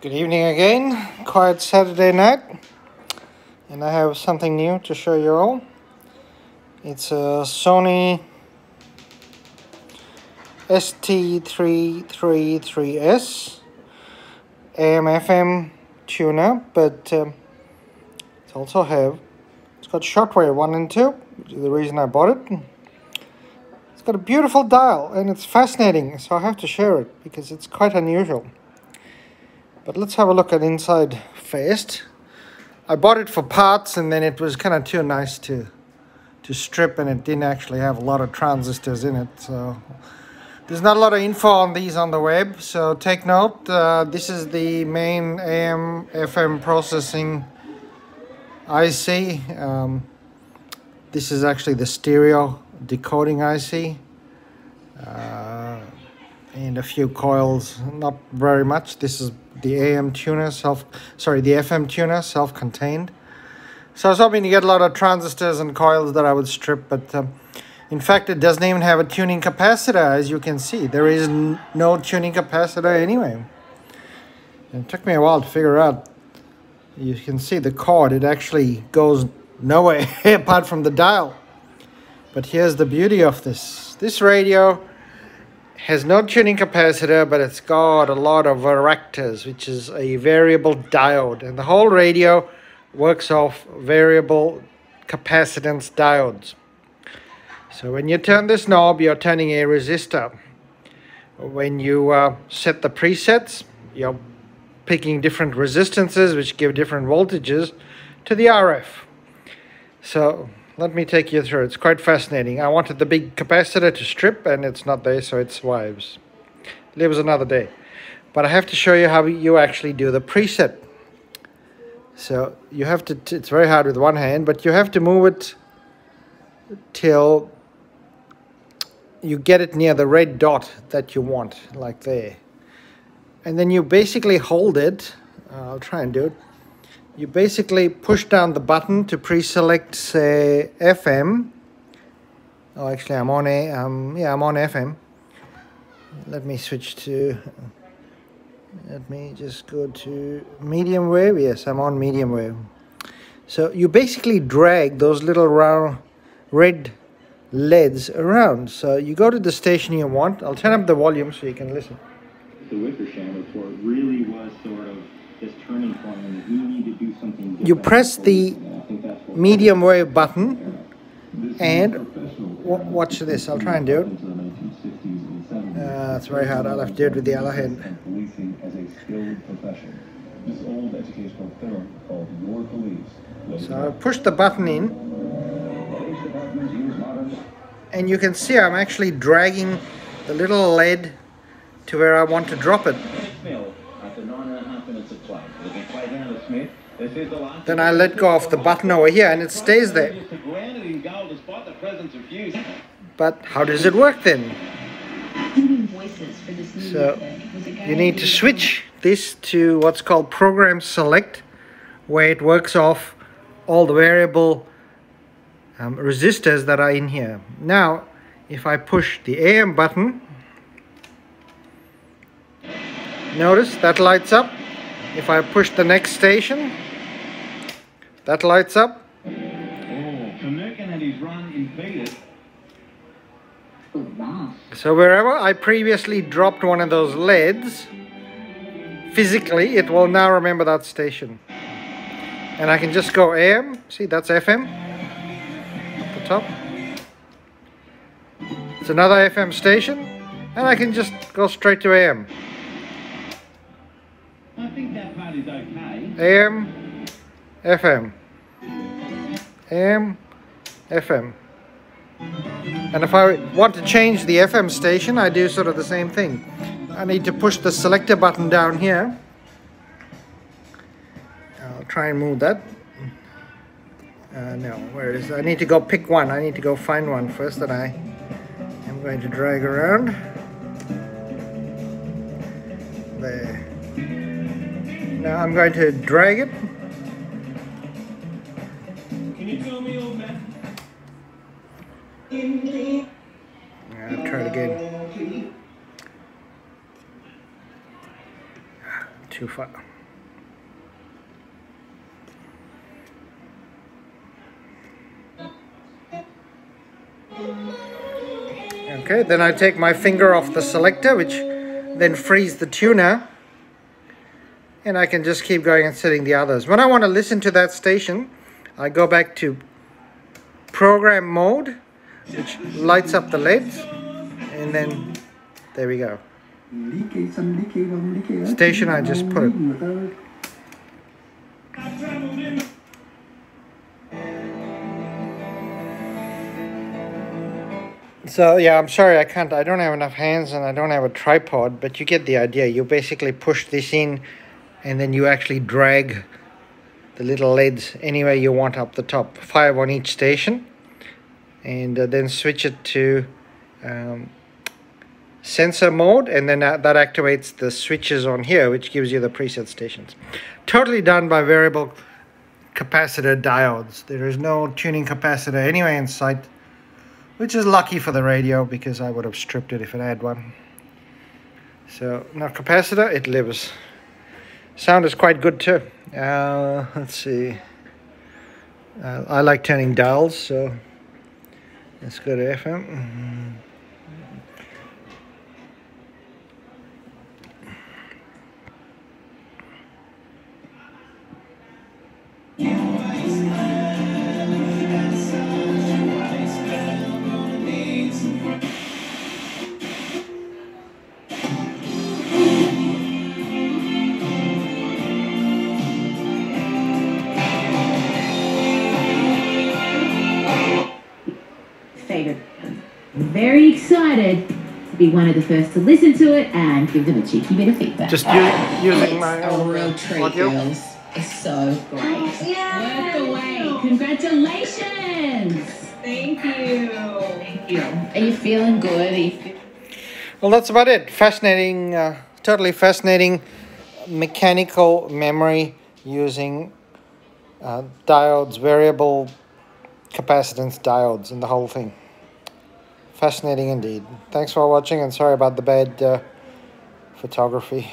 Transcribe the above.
Good evening again. Quiet Saturday night. And I have something new to show you all. It's a Sony ST333S AM FM tuner, but um, it's also have it's got shortwave 1 and 2, which is the reason I bought it. It's got a beautiful dial and it's fascinating, so I have to share it because it's quite unusual. But let's have a look at inside first. I bought it for parts and then it was kind of too nice to to strip and it didn't actually have a lot of transistors in it. So there's not a lot of info on these on the web. So take note, uh, this is the main AM FM processing IC. Um, this is actually the stereo decoding IC. Uh, and a few coils, not very much. This is the AM tuner, self, sorry, the FM tuner, self-contained. So I was hoping to get a lot of transistors and coils that I would strip, but um, in fact, it doesn't even have a tuning capacitor, as you can see. There is no tuning capacitor anyway. It took me a while to figure out. You can see the cord, it actually goes nowhere apart from the dial. But here's the beauty of this. This radio has no tuning capacitor, but it's got a lot of varactors, which is a variable diode. And the whole radio works off variable capacitance diodes. So when you turn this knob, you're turning a resistor. When you uh, set the presets, you're picking different resistances, which give different voltages to the RF. So let me take you through. It's quite fascinating. I wanted the big capacitor to strip and it's not there, so it survives. Lives another day. But I have to show you how you actually do the preset. So you have to, it's very hard with one hand, but you have to move it till you get it near the red dot that you want, like there. And then you basically hold it, I'll try and do it, you basically push down the button to pre-select say FM oh actually I'm on a um, yeah I'm on FM let me switch to let me just go to medium wave. Yes I'm on medium wave. So you basically drag those little round red LEDs around. So you go to the station you want. I'll turn up the volume so you can listen. The Wickersham report really was sort of this turning point and we need to do something You press the medium wave button and watch this. I'll try and do it. Uh, it's very hard. I'll have to do it with the other hand. So I push the button in and you can see I'm actually dragging the little lead to where I want to drop it. Then I let go of the button over here and it stays there. But how does it work then? So you need to switch this to what's called program select where it works off all the variable um, resistors that are in here. Now if I push the AM button notice that lights up if I push the next station that lights up. Oh, so wherever I previously dropped one of those LEDs, physically it will now remember that station. And I can just go AM, see that's FM, at the top. It's another FM station, and I can just go straight to AM. I think that part is. AM, FM, AM, FM. And if I want to change the FM station, I do sort of the same thing. I need to push the selector button down here. I'll try and move that. Uh, no, where is? I need to go pick one. I need to go find one first that I am going to drag around. There. Now I'm going to drag it Can you kill me old man? Yeah, I'll try it again. too far. Okay, then I take my finger off the selector, which then frees the tuner. And I can just keep going and setting the others. When I want to listen to that station, I go back to program mode, which lights up the LEDs. And then, there we go. Station, I just put it. So yeah, I'm sorry I can't, I don't have enough hands and I don't have a tripod, but you get the idea. You basically push this in and then you actually drag the little LEDs anywhere you want up the top. Five on each station and uh, then switch it to um, sensor mode and then that, that activates the switches on here which gives you the preset stations. Totally done by variable capacitor diodes. There is no tuning capacitor anywhere in sight which is lucky for the radio because I would have stripped it if it had one. So now capacitor, it lives. Sound is quite good too. Uh, let's see. Uh, I like turning dials, so let's go to FM. Very excited to be one of the first to listen to it and give them a cheeky bit of feedback. Just using it's my a real treat, audio. girls. It's so great. Yeah. Work away. Congratulations. Thank you. Thank you. Are you feeling good? You fe- Well, that's about it. Fascinating, uh, totally fascinating mechanical memory using uh, diodes, variable capacitance diodes, and the whole thing. Fascinating indeed. Thanks for watching, and sorry about the bad uh, photography.